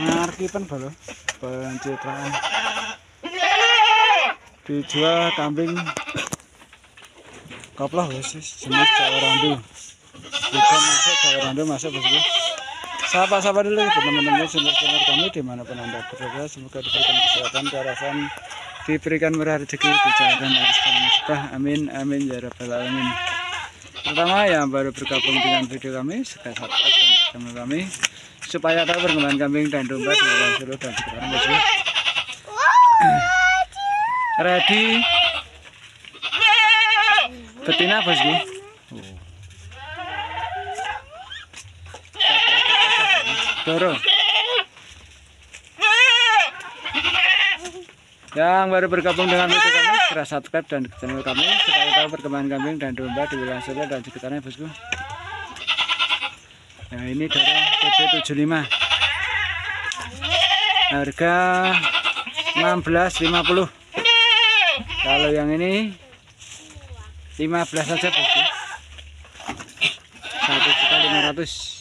ngarkipan baru pencitraan. Dijual kambing. Koploh wis jenis Jawa Randu bukan masuk Jawa Randu masuk bosku sapa-sapa dulu teman-teman sumber-sumber kami di mana pun anda berada. Semoga diberikan kesehatan karasan diberikan murah rezeki dari segala musibah. Amin amin ya rabbal alamin. Pertama yang baru bergabung dengan video kami sekali subscribe dan kami supaya tahu perkembangan kambing dan domba di wilayah Solo dan sekitar bosku ready? Betina bosku Doro. Yang baru bergabung dengan video kami, segera subscribe dan channel kami supaya tahu perkembangan kambing dan domba di wilayah Solo dan sekitarnya, bosku. Nah, ini Doro TB75. Harga 16.50. Kalau yang ini 15 saja, bosku. 1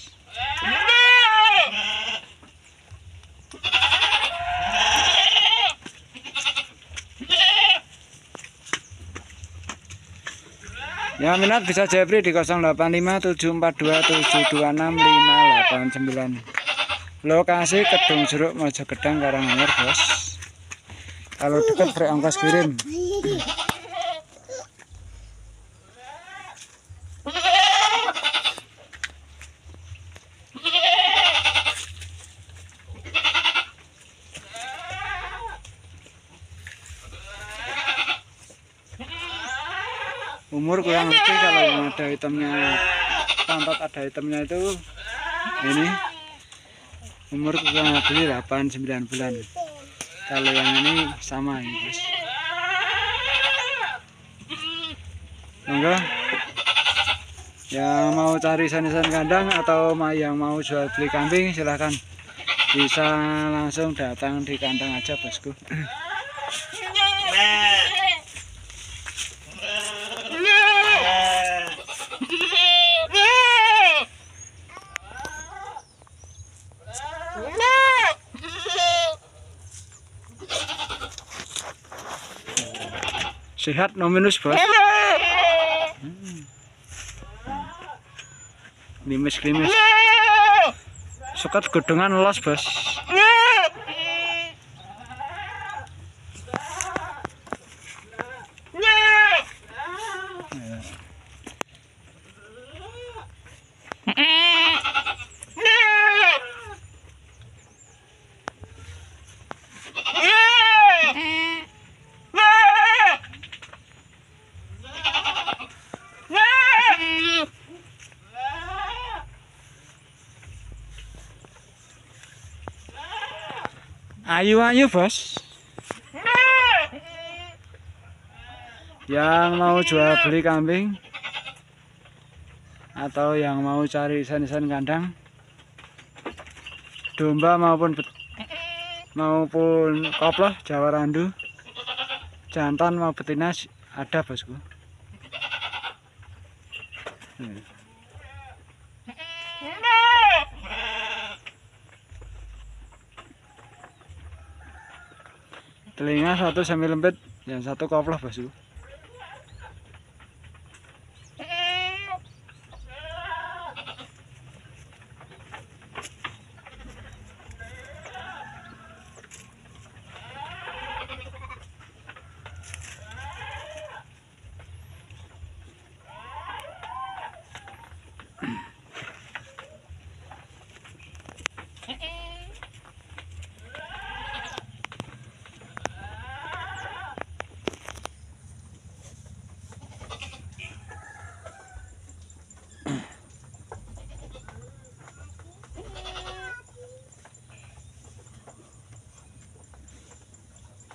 Yang minat bisa Jepri di 085742726589. Lokasi Kedung Jeruk Mojokedang Karanganyar, Bos. Kalau dekat free ongkos kirim. Umur kurang lebih kalau yang ada hitamnya pantat ada hitamnya itu ini. Umur kurang lebih 8-9 bulan. Kalau yang ini sama ini guys monggo. Yang mau cari sanisan kandang atau yang mau jual beli kambing silahkan. Bisa langsung datang di kandang aja bosku sehat nominus bos. Hmm. limis limis sukat gedungan los bos ayu ayu bos yang mau jual beli kambing atau yang mau cari isan-isan kandang domba maupun bet- maupun koploh Jawa Randu jantan mau betina ada bosku Hmm. Telinga satu semi lembut yang satu koploh bosku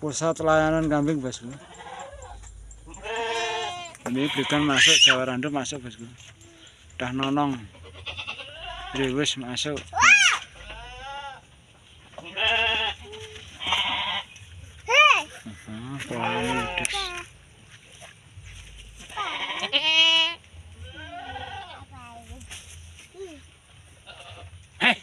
pusat layanan kambing bosku ini berikan masuk Jawa Randu masuk bosku udah nonong. Rewes masuk. Ah, Polides. Hei.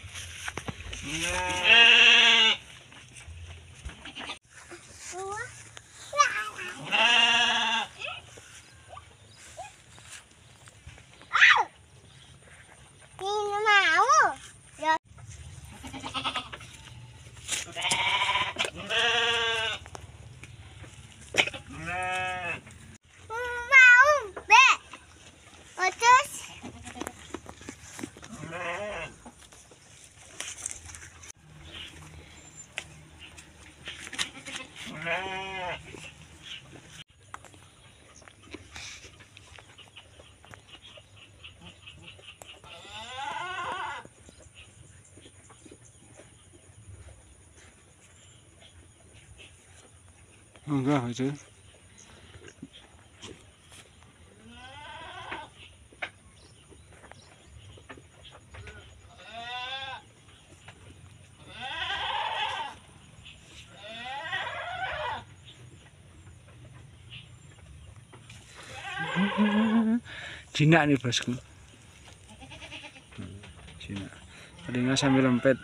Enggak itu Cina nih bosku. Cina telinga sambil lempet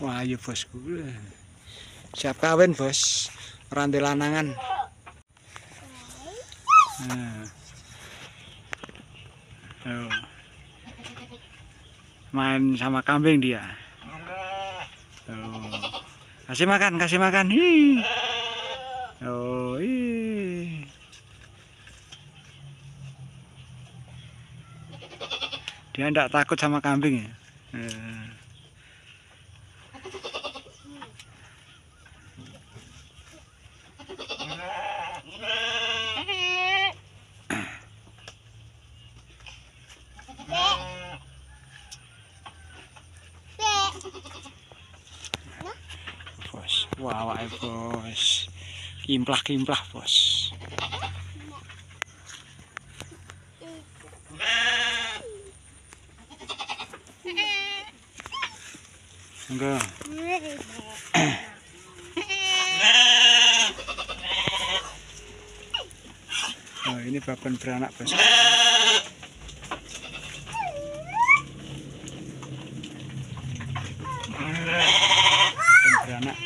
Wah, ayo bosku. Siap kawin, Bos. Rantai lanangan. Nah. Tuh. Main sama kambing dia. Tuh. Kasih makan, kasih makan. Hi. Oh, ih. Dia enggak takut sama kambing ya. Eh. bos wah wah bos. Kimplah kimplah bos. Enggak oh ini baban beranak bos baban beranak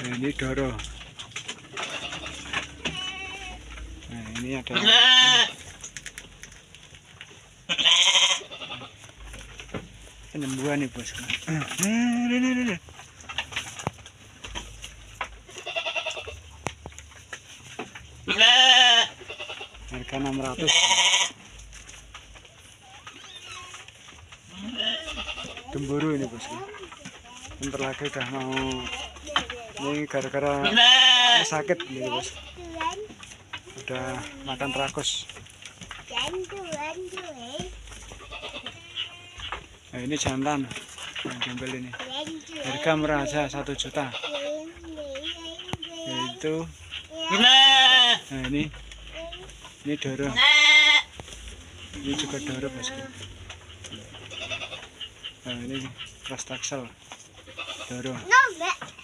Nah, ini Doro. Nah, ini ada penyembuhan nih bosku. Harga 600. Gemburu ini bosku. Bentar lagi udah mau ini gara-gara sakit ini bos udah makan rakus nah, ini jantan. Yang gembel ini. Harga murah aja satu juta. Yaitu nah ini. Ini doro ini juga doro bosku nah ini ras taksel. Doro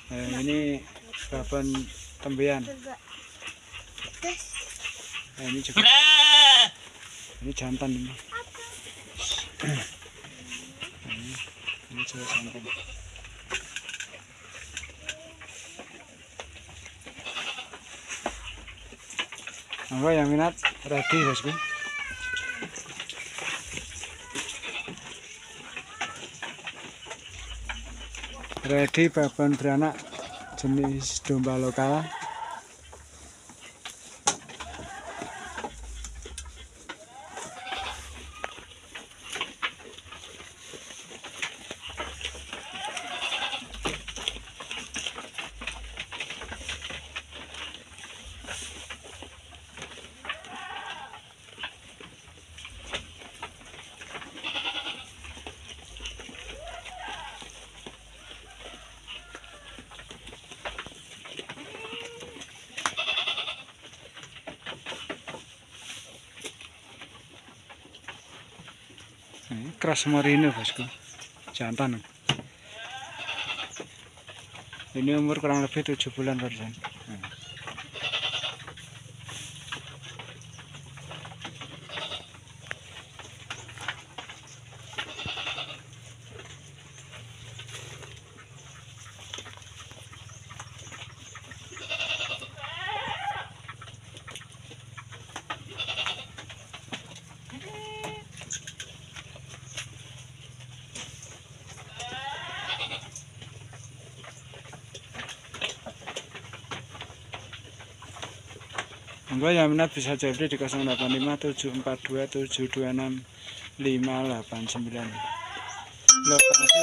Nah, ini baban tembian. Nah, ini juga. Ini jantan. Ini, jantan. Monggo yang minat ready bosku. Ready baban beranak jenis domba lokal. Merino bosku, jantan. Ini umur kurang lebih tujuh bulan barusan. Monggo yang minat bisa jadi di 085 742 726 589 lokasi